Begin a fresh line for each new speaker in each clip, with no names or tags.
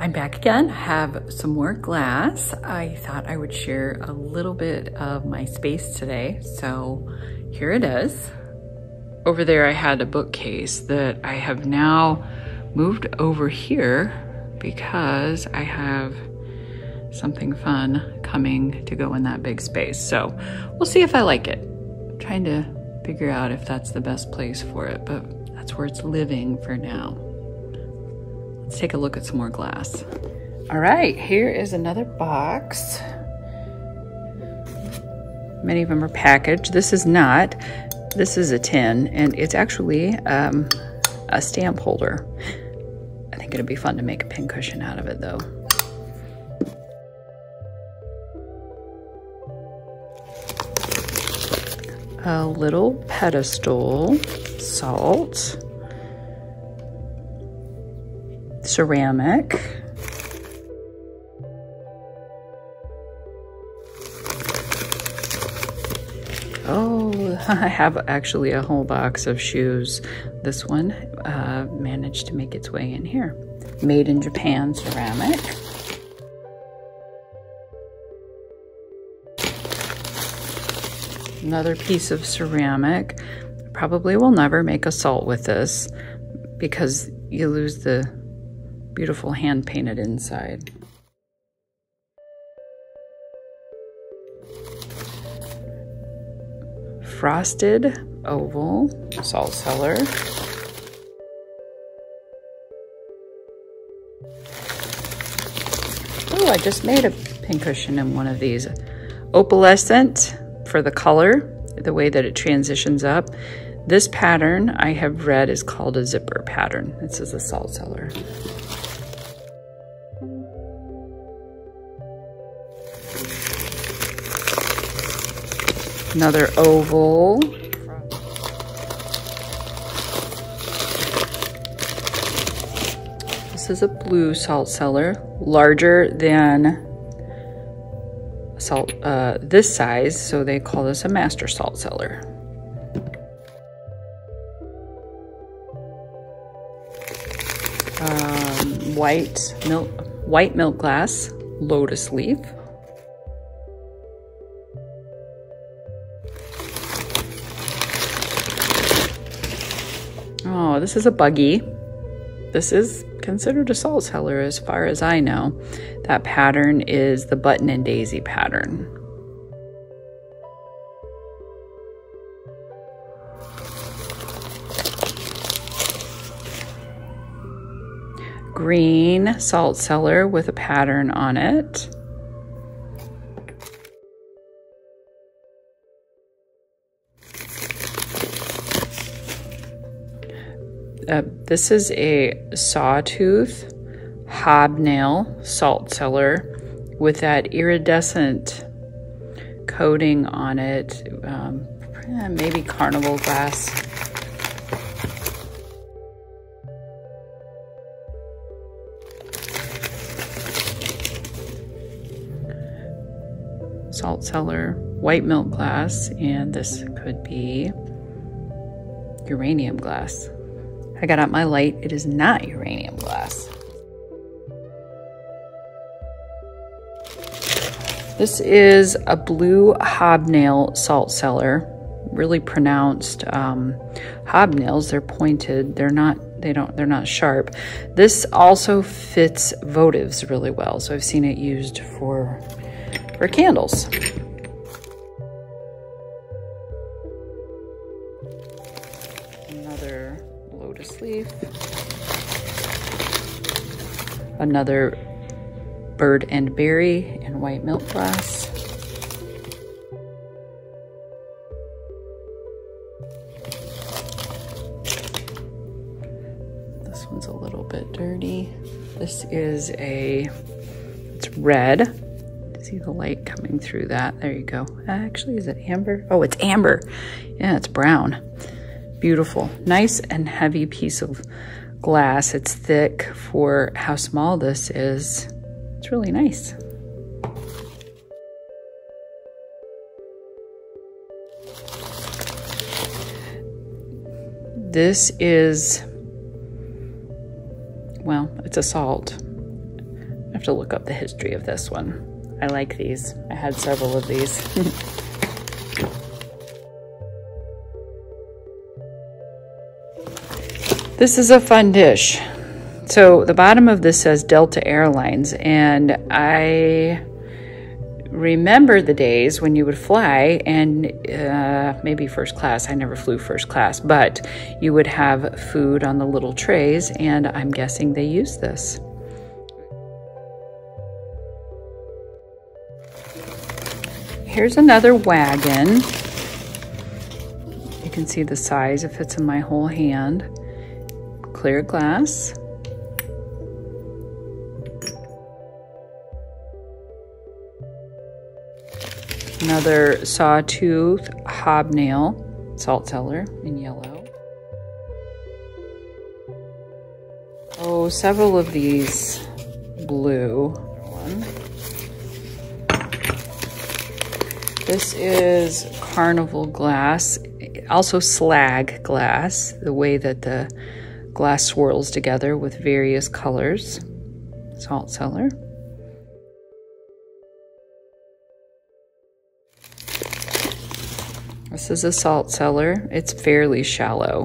I'm back again, have some more glass. I thought I would share a little bit of my space today, so here it is. Over there I had a bookcase that I have now moved over here because I have something fun coming to go in that big space. So we'll see if I like it. I'm trying to figure out if that's the best place for it, but that's where it's living for now. Let's take a look at some more glass. All right, here is another box. Many of them are packaged. This is not. This is a tin, and it's actually um, a stamp holder. I think it'd be fun to make a pincushion out of it, though. A little pedestal, salt ceramic. Oh, I have actually a whole box of shoes. This one uh, managed to make its way in here. Made in Japan ceramic. Another piece of ceramic. Probably will never make a salt with this because you lose the beautiful hand painted inside. Frosted oval salt cellar. Oh, I just made a pincushion in one of these. Opalescent for the color, the way that it transitions up. This pattern I have read is called a zipper pattern. This is a salt cellar. Another oval. This is a blue salt cellar, larger than salt uh, this size, so they call this a master salt cellar. Um, white milk, white milk glass, lotus leaf. This is a buggy. This is considered a salt cellar as far as I know. That pattern is the button and daisy pattern. Green salt cellar with a pattern on it. Uh, this is a sawtooth hobnail salt cellar with that iridescent coating on it. Um, maybe carnival glass. Salt cellar, white milk glass, and this could be uranium glass. I got out my light. It is not uranium glass. This is a blue hobnail salt cellar. Really pronounced um, hobnails. They're pointed. They're not. They don't. They're not sharp. This also fits votives really well. So I've seen it used for for candles. Another bird and berry in white milk glass. This one's a little bit dirty. This is a, it's red. See the light coming through that. There you go. Actually, is it amber? Oh, it's amber. Yeah, it's brown. Beautiful. Nice and heavy piece of glass. It's thick for how small this is. It's really nice. This is, well, it's a salt. I have to look up the history of this one. I like these. I had several of these. this is a fun dish. So the bottom of this says Delta Airlines, and I remember the days when you would fly and uh, maybe first class. I never flew first class, but you would have food on the little trays, and I'm guessing they use this. Here's another wagon. You can see the size, it fits in my whole hand. Clear glass. Another sawtooth hobnail salt cellar in yellow. Oh, several of these blue. This is carnival glass, also slag glass, the way that the glass swirls together with various colors. Salt cellar. This is a salt cellar. It's fairly shallow.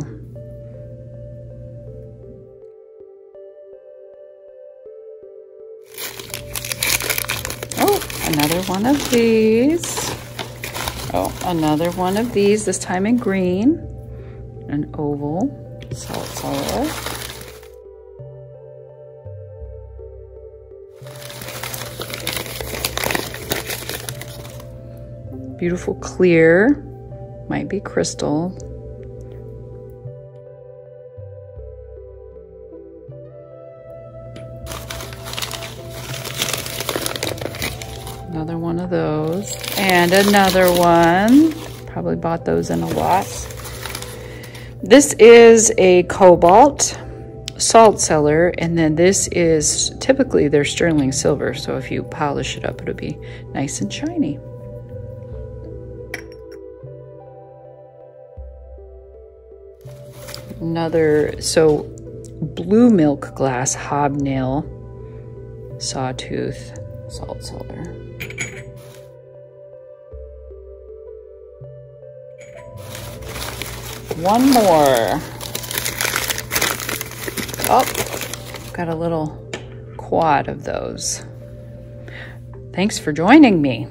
Oh, another one of these. Oh, another one of these, this time in green. An oval salt cellar. Beautiful clear, might be crystal. Another one of those. And another one. Probably bought those in a lot. This is a cobalt salt cellar, and then this is typically they're sterling silver, so if you polish it up, it'll be nice and shiny. Another, so blue milk glass hobnail sawtooth salt cellar. One more. Oh, got a little quad of those. Thanks for joining me.